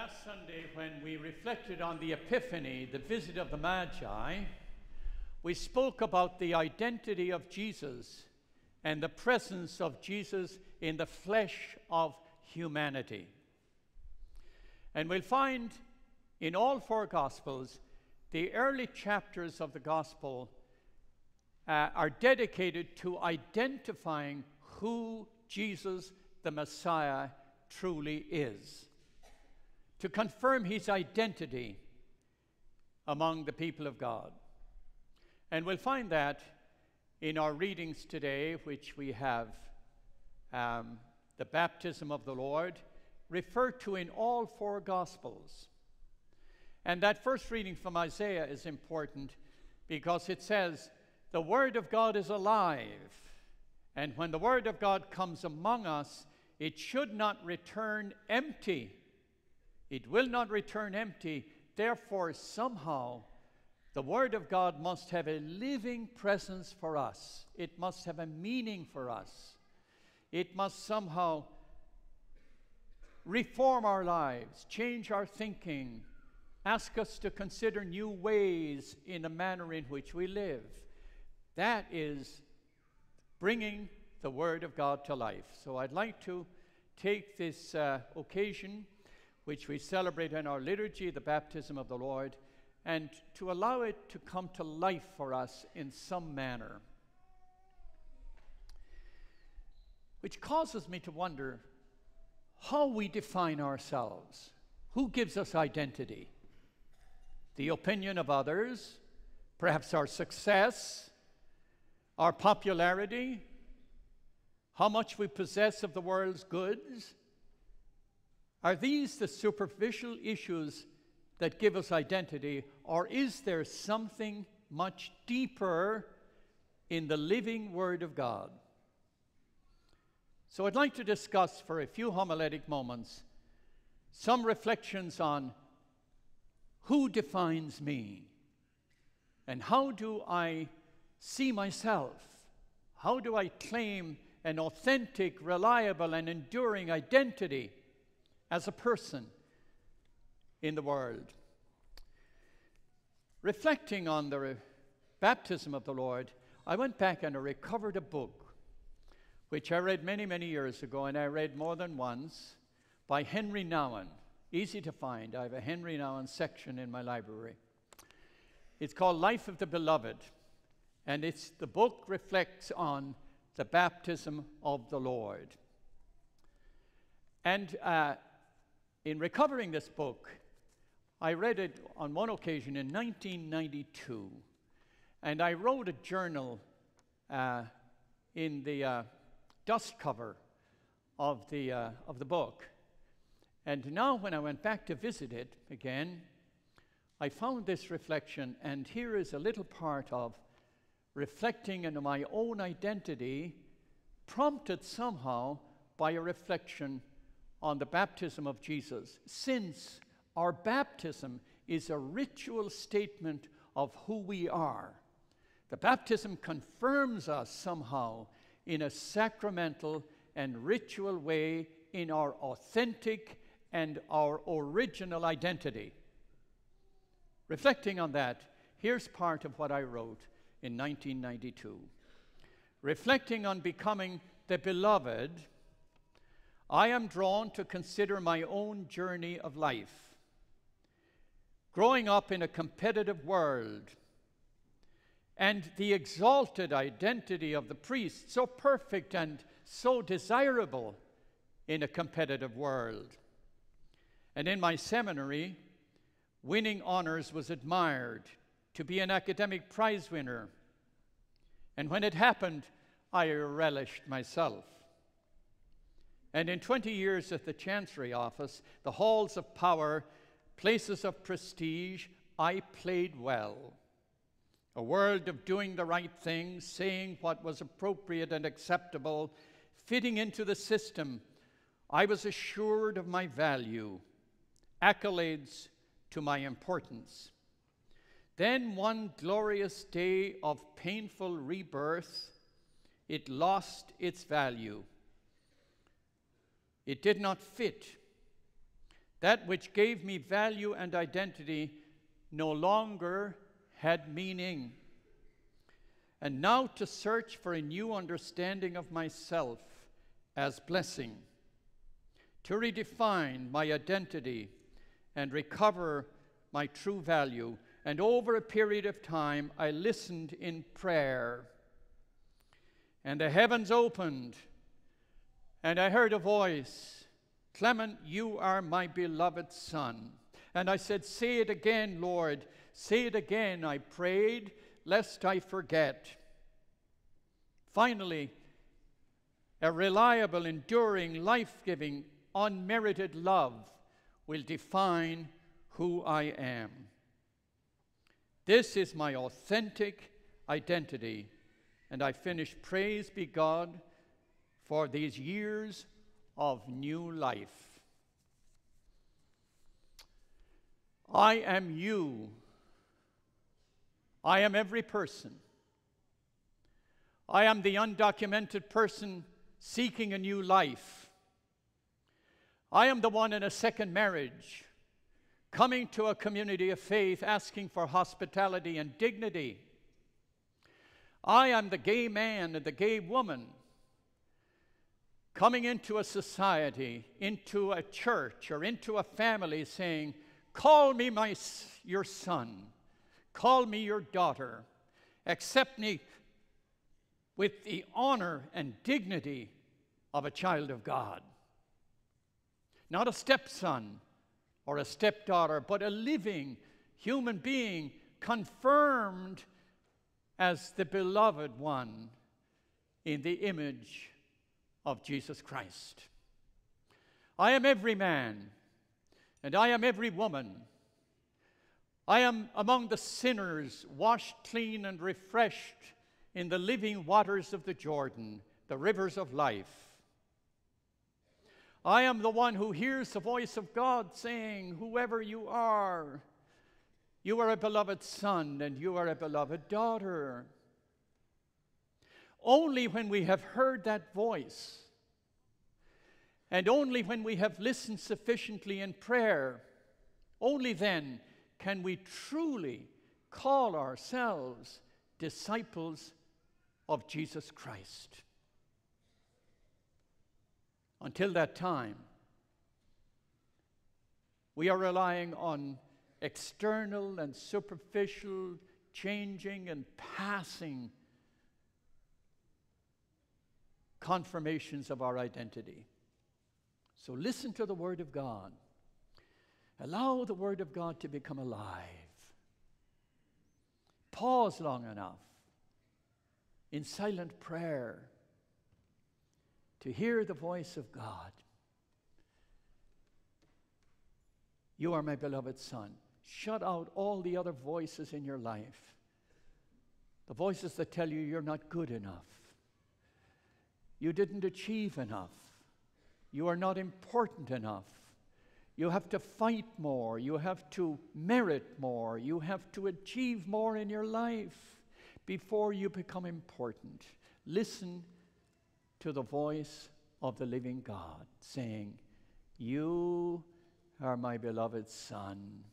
Last Sunday, when we reflected on the Epiphany, the visit of the Magi, we spoke about the identity of Jesus and the presence of Jesus in the flesh of humanity. And we'll find in all four Gospels, the early chapters of the Gospel uh, are dedicated to identifying who Jesus the Messiah truly is to confirm his identity among the people of God. And we'll find that in our readings today, which we have um, the baptism of the Lord referred to in all four Gospels. And that first reading from Isaiah is important because it says, The Word of God is alive. And when the Word of God comes among us, it should not return empty it will not return empty. Therefore, somehow, the Word of God must have a living presence for us. It must have a meaning for us. It must somehow reform our lives, change our thinking, ask us to consider new ways in the manner in which we live. That is bringing the Word of God to life. So I'd like to take this uh, occasion which we celebrate in our liturgy, the baptism of the Lord, and to allow it to come to life for us in some manner. Which causes me to wonder how we define ourselves. Who gives us identity? The opinion of others, perhaps our success, our popularity, how much we possess of the world's goods, are these the superficial issues that give us identity, or is there something much deeper in the living Word of God? So I'd like to discuss for a few homiletic moments some reflections on who defines me and how do I see myself? How do I claim an authentic, reliable, and enduring identity as a person in the world. Reflecting on the re- baptism of the Lord, I went back and I recovered a book which I read many, many years ago, and I read more than once by Henri Nouwen. Easy to find. I have a Henri Nouwen section in my library. It's called Life of the Beloved, and it's the book reflects on the baptism of the Lord. And uh, in recovering this book, I read it on one occasion in 1992, and I wrote a journal uh, in the uh, dust cover of the, uh, of the book. And now, when I went back to visit it again, I found this reflection, and here is a little part of reflecting into my own identity, prompted somehow by a reflection on the baptism of Jesus, since our baptism is a ritual statement of who we are. The baptism confirms us somehow in a sacramental and ritual way in our authentic and our original identity. Reflecting on that, here's part of what I wrote in 1992. Reflecting on becoming the beloved I am drawn to consider my own journey of life. Growing up in a competitive world and the exalted identity of the priest, so perfect and so desirable in a competitive world. And in my seminary, winning honors was admired, to be an academic prize winner. And when it happened, I relished myself. And in 20 years at the Chancery Office, the halls of power, places of prestige, I played well. A world of doing the right thing, saying what was appropriate and acceptable, fitting into the system. I was assured of my value, accolades to my importance. Then, one glorious day of painful rebirth, it lost its value. It did not fit. that which gave me value and identity no longer had meaning. And now to search for a new understanding of myself as blessing, to redefine my identity and recover my true value. And over a period of time, I listened in prayer. And the heavens opened, and I heard a voice Clement, you are my beloved Son. And I said, Say it again, Lord. Say it again, I prayed, lest I forget. Finally, a reliable, enduring, life giving, unmerited love will define who I am. This is my authentic identity. And I finish, praise be God for these years of new life. I am you. I am every person. I am the undocumented person seeking a new life. I am the one in a second marriage, coming to a community of faith asking for hospitality and dignity. I am the gay man and the gay woman coming into a society, into a church, or into a family saying, Call me my, your son, call me your daughter, accept me with the honor and dignity of a child of God. Not a stepson or a stepdaughter, but a living human being confirmed as the beloved one in the image of Jesus Christ. I am every man, and I am every woman. I am among the sinners, washed clean and refreshed in the living waters of the Jordan, the rivers of life. I am the one who hears the voice of God saying, Whoever you are, you are a beloved son and you are a beloved daughter. Only when we have heard that voice, and only when we have listened sufficiently in prayer, only then can we truly call ourselves disciples of Jesus Christ. Until that time, we are relying on external and superficial changing and passing confirmations of our identity. So listen to the Word of God. Allow the Word of God to become alive. Pause long enough in silent prayer to hear the voice of God. You are my beloved Son. Shut out all the other voices in your life. The voices that tell you you're not good enough, you didn't achieve enough, you are not important enough. You have to fight more. You have to merit more. You have to achieve more in your life before you become important. Listen to the voice of the living God saying, You are my beloved Son,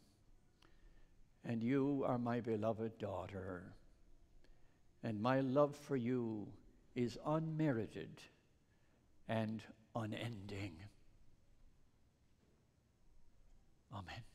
and you are my beloved daughter, and my love for you is unmerited and unending. Amen.